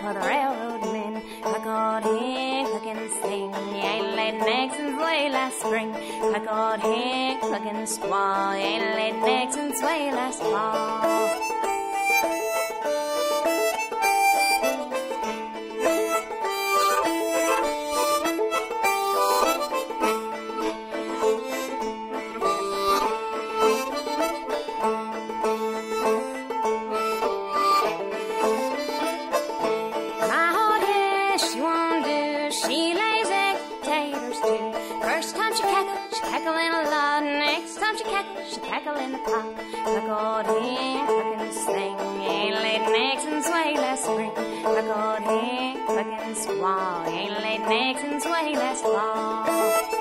for a railroad men. I got here, I can sing. You ain't laid neck since way last spring. I got here, I can squall. You ain't laid neck since way last fall. Next time she cackle, in the old hen, clucking sing. Ain't laid eggs since way last spring. Hen, clucking squaw. Ain't laid eggs since way last fall.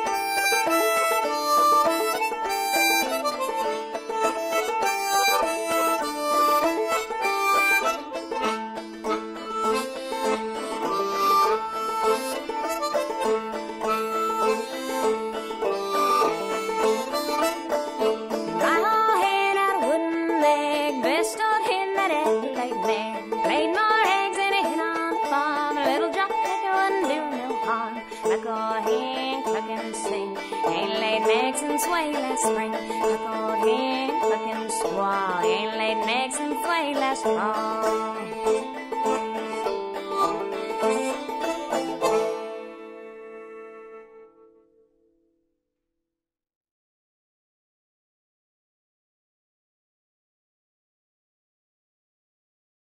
Best old hen that ever laid egg. Laid more eggs than a hen on the farm. A little drop kicker wouldn't do no harm. Like old hen, cluck and sing. Ain't laid an egg since way last spring. Like old hen, cluck and squaw. Ain't laid an egg since way last fall.